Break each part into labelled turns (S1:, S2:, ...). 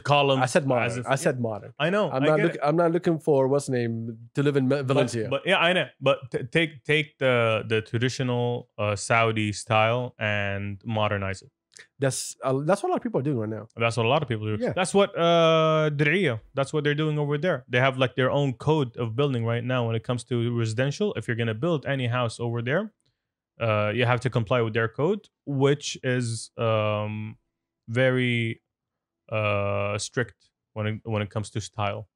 S1: columns.
S2: I said modern.
S1: if-
S2: I said modern.
S1: I know.
S2: I'm
S1: I
S2: not. Look. I'm not looking for what's the name to live in Me-
S1: But-
S2: Valencia.
S1: But, yeah, I know. But t- take take the the traditional uh, Saudi style and modernize it.
S2: that's uh, that's what a lot of people are doing right now.
S1: That's what a lot of people do.
S2: Yeah.
S1: That's what uh that's what they're doing over there. They have like their own code of building right now when it comes to residential. If you're gonna build any house over there, uh you have to comply with their code, which is um very uh strict when it, when it comes to style.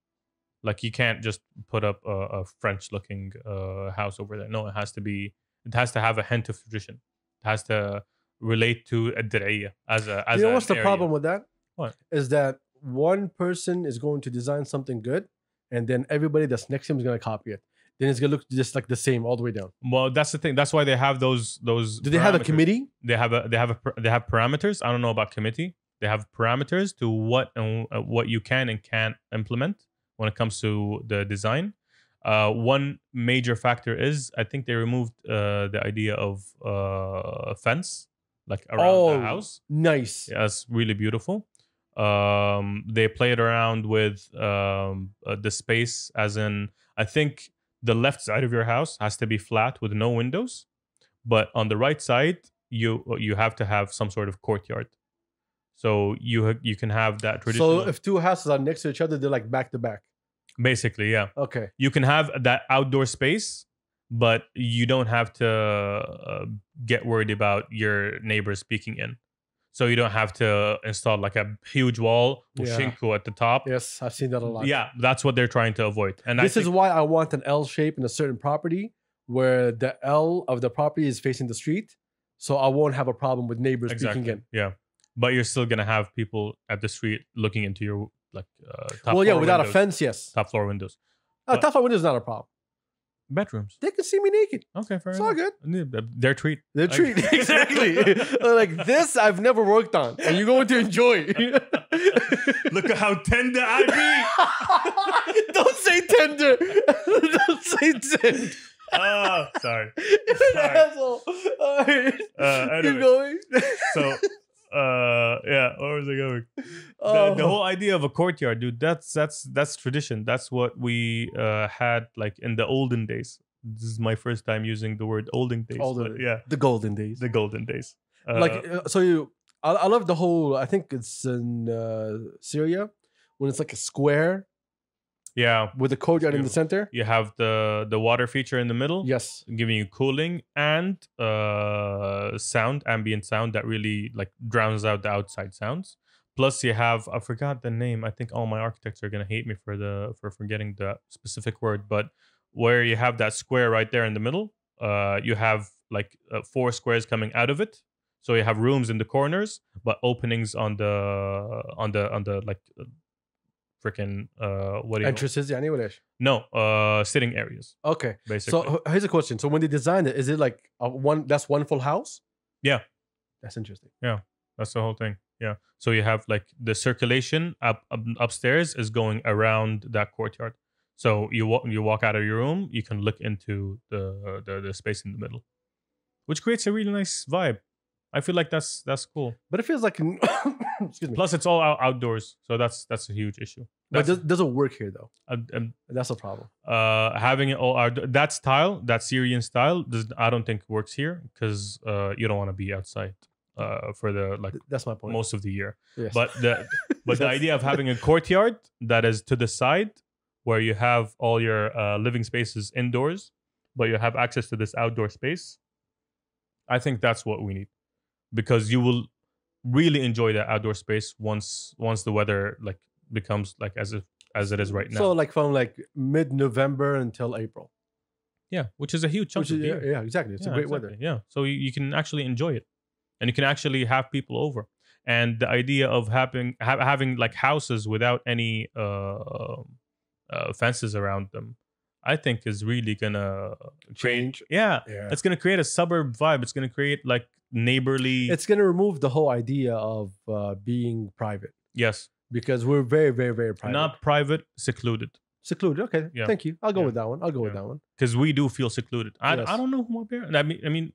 S1: Like you can't just put up a, a French looking uh house over there. No, it has to be it has to have a hint of tradition. It has to relate to a Diriyah as a as
S2: you know what's the
S1: area.
S2: problem with that?
S1: What?
S2: is that one person is going to design something good, and then everybody that's next to him is going to copy it. Then it's going to look just like the same all the way down.
S1: Well, that's the thing. That's why they have those those.
S2: Do they have a committee?
S1: They have a they have a they have parameters. I don't know about committee. They have parameters to what and uh, what you can and can't implement when it comes to the design. Uh, one major factor is I think they removed uh, the idea of uh, fence like around
S2: Oh.
S1: the house.
S2: Nice.
S1: Yeah, it's really beautiful. Um, they played around with um, uh, the space, as in, I think the left side of your house has to be flat with no windows, but on the right side, you you have to have some sort of courtyard. So you ha- you can have that traditional.
S2: So if two houses are next to each other, they're like back to back.
S1: basically, yeah,
S2: Okay.
S1: you can have that outdoor space, but you don't have to uh, get worried about your neighbors speaking in. So you don't have to install like a huge wall with
S2: Yeah.
S1: shinku at the top.
S2: Yes, I've seen that a lot.
S1: Yeah, that's what they're trying to avoid. And
S2: this
S1: I
S2: is why I want an L shape in a certain property where the L of the property is facing the street, so I won't have a problem with neighbors
S1: exactly.
S2: peeking in.
S1: Yeah, but you're still gonna have people at the street looking into your like uh, top
S2: well, yeah, without a fence, yes.
S1: top floor windows,
S2: Uh,
S1: but-
S2: top floor window is not a problem.
S1: bedrooms.
S2: They can see me naked.
S1: Okay, fair
S2: It's
S1: enough.
S2: all good.
S1: Their treat.
S2: They're
S1: Like-
S2: treat exactly like this. I've never worked on, and you're going to enjoy.
S1: Look at how tender I be.
S2: Don't say tender. Don't say tender.
S1: oh, sorry. Sorry.
S2: asshole. All right.
S1: Uh,
S2: Keep going.
S1: So, uh, yeah, where was I going? The,
S2: Oh.
S1: the whole idea of a courtyard, dude. That's that's that's tradition. That's what we uh, had like in the olden days. This is my first time using the word olden days.
S2: Olden
S1: yeah,
S2: the golden days.
S1: the golden days. Uh,
S2: like uh, so you I, I love the whole i think it's in uh syria when it's like a square
S1: yeah,
S2: with a courtyard in the center?
S1: you have the the water feature in the middle.
S2: yes.
S1: Giving you cooling and uh sound ambient sound that really like drowns out the outside sounds. Plus you have i forgot the name. I think all my architects are going to hate me for the for forgetting the specific word but where you have that square right there in the middle uh you have like uh, four squares coming out of it. So you have rooms in the corners but openings on the on the on the like freaking uh what do you
S2: entrances يعني ولا إيش؟
S1: no uh sitting areas
S2: okay
S1: basically
S2: so h- here's a question so when they designed it is it like a one that's one full house
S1: Yeah.
S2: that's interesting
S1: That's the whole thing. Yeah. So you have like the circulation up, up upstairs is going around that courtyard. So you walk you walk out of your room, you can look into the the, the space in the middle, which creates a really nice vibe. I feel like that's that's cool.
S2: but it feels like excuse me
S1: Plus, it's all out, outdoors, so that's that's a huge issue.
S2: but does, doesn't work here though
S1: um,
S2: that's a problem
S1: uh, having it all outdoor, that style, that Syrian style, does I don't think works here because uh, you don't want to be outside uh, for the like
S2: Th- that's my point
S1: most of the year.
S2: yes.
S1: But the but the idea of having a courtyard that is to the side where you have all your uh, living spaces indoors but you have access to this outdoor space i think that's what we need because you will really enjoy that outdoor space once once the weather like becomes like as if as it is right now
S2: so like from like mid-november until april
S1: yeah which is a huge chunk
S2: is
S1: of the
S2: yeah,
S1: year.
S2: yeah exactly it's
S1: Yeah,
S2: a great
S1: exactly.
S2: weather
S1: Yeah. So you, you can actually enjoy it. And you can actually have people over. And the idea of having ha- having like houses without any uh, uh, fences around them, I think is really gonna create.
S2: change
S1: Yeah,
S2: yeah
S1: it's gonna create a suburb vibe. It's gonna create like neighborly.
S2: it's going to remove the whole idea of uh, being private
S1: yes,
S2: because we're very, very, very private.
S1: not private, secluded.
S2: secluded. Okay,
S1: Yeah.
S2: thank you. I'll go
S1: Yeah.
S2: with that one. I'll go with that one.
S1: Because we do feel secluded. I,
S2: Yes.
S1: I don't know who my parents. I mean, I mean,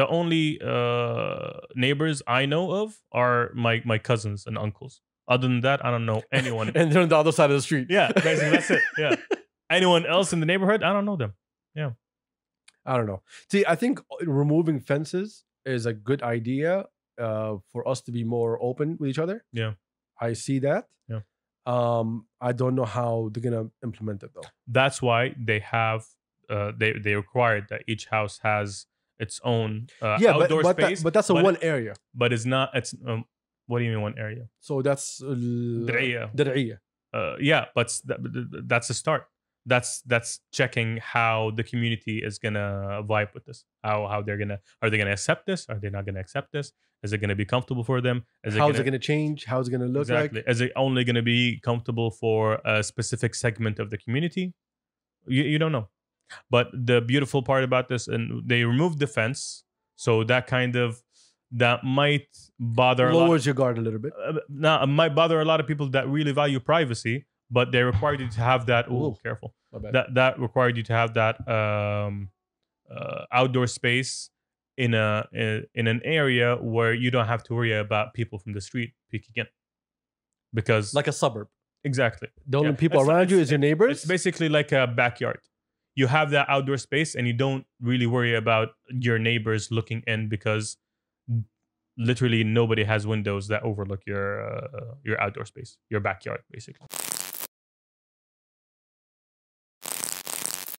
S1: the only uh, neighbors I know of are my my cousins and uncles. Other than that, I don't know anyone.
S2: and they're on the other side of the street.
S1: yeah, basically that's it. Yeah. Anyone else in the neighborhood? I don't know them.
S2: I don't know. See, I think removing fences is a good idea uh, for us to be more open with each other.
S1: Yeah.
S2: I see that.
S1: Yeah.
S2: Um, I don't know how they're gonna implement it though.
S1: That's why they have uh, they they required that each house has its own uh,
S2: yeah, but
S1: outdoor
S2: but, that-
S1: space,
S2: but that's a
S1: but-
S2: one area.
S1: but it's not. It's um, what do you mean one area?
S2: So that's ال-
S1: درعية.
S2: درعية.
S1: Uh, yeah, but s- that, but that's a start. That's that's checking how the community is gonna vibe with this. How how they're gonna are they gonna accept this? Are they not gonna accept this? Is it gonna be comfortable for them? Is
S2: How's it gonna change? How's it gonna look
S1: exactly.
S2: like?
S1: Is it only going to be comfortable for a specific segment of the community? You, you don't know. But the beautiful part about this, and they removed the fence, so that kind of that might bother.
S2: Lowers your guard a little bit.
S1: Uh, now, it might bother a lot of people that really value privacy, but they required you to have that. Oh,
S2: Ooh.
S1: careful! That that required you to have that um, uh, outdoor space in a in, in an area where you don't have to worry about people from the street peeking in, because
S2: like a suburb.
S1: exactly
S2: The only
S1: Yeah.
S2: people
S1: It's-
S2: around you is your neighbors.
S1: it's basically like a backyard. You have that outdoor space, and you don't really worry about your neighbors looking in because literally nobody has windows that overlook your uh, your outdoor space, your backyard, basically.